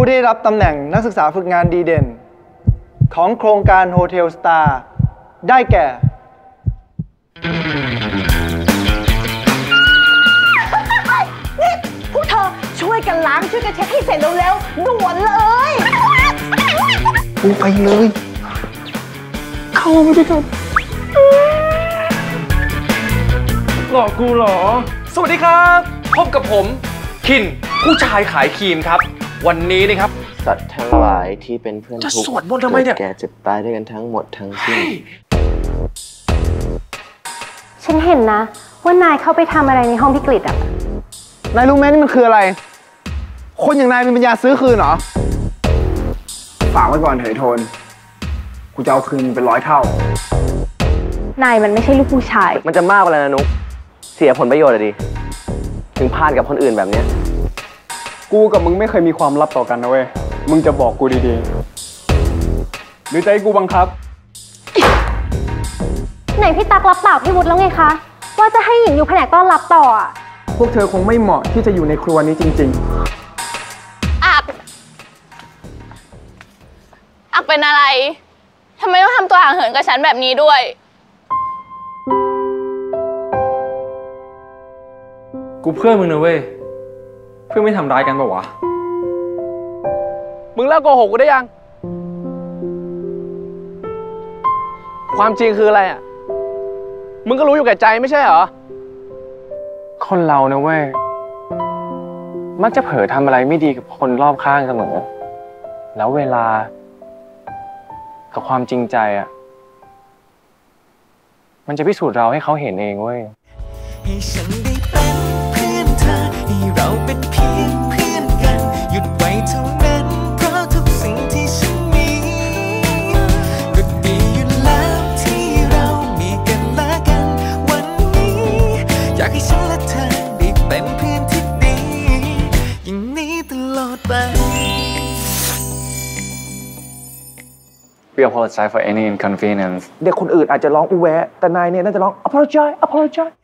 ผู้ได้รับตำแหน่งนักศึกษาฝึกงานดีเด่น ของโครงการโฮเทลสตาร์ได้แก่ นี่พวกเธอช่วยกันล้างช่วยกันเช็ดให้เสร็จเร็วๆด่วนเลย กูไปเลย เข้าไม่ได้ครับหลอกกูเหรอ สวัสดีครับ พบกับผม คินผู้ชายขายครีมครับ วันนี้นะครับสัตว์ทั้งหลายที่เป็นเพื่อนจะทุกข์สวดมนต์ทำไมเนี่ย กิดแก่เจ็บตายด้วยกันทั้งหมดทั้งสิ้น ฉันเห็นนะ ว่านายเข้าไปทำอะไรในห้องพิกฤตอะนายรู้ไหมนี่มันคืออะไร คนอย่างนายมีปัญญาซื้อคืนเหรอ ฝากไว้ก่อนเถอะไอ้โทน กูจะเอาคืนเป็นร้อยเท่า นายมันไม่ใช่ลูกผู้ชาย มันจะมากไปแล้วนะนุ๊กเสียผลประโยชน์อะดิ ถึงพลาดกับคนอื่นแบบเนี้ย กูกับมึงไม่เคยมีความลับต่อกันนะเว้ย มึงจะบอกกูดีๆ หรือจะให้กูบังคับ ไหนพี่ตักรับปากพี่วุฒิแล้วไงคะ ว่าจะให้หญิงอยู่แผนกต้อนรับต่ออะพวกเธอคงไม่เหมาะที่จะอยู่ในครัวนี้จริง อัก อักเป็นอะไร ทำไมต้องทำตัวห่างเหินกับฉันแบบนี้ด้วยกูเพื่อนมึงนะเว้ย เพื่อนไม่ทำร้ายกันปะวะ มึงเลิกโกหกกูได้ยัง ความจริงคืออะไรอะ มึงก็รู้อยู่แก่ใจไม่ใช่เหรอ คนเรานะเว้ย มักจะเผลอทำอะไรไม่ดีกับคนรอบข้างเสมอ แล้วเวลา กับความจริงใจอะ มันจะพิสูจน์เราให้เขาเห็นเองเว้ย ไป We apologize for any inconvenience เด็กคนอื่นอาจจะร้องอุแวะแต่นายเนี่ยน่าจะร้อง apologize apologize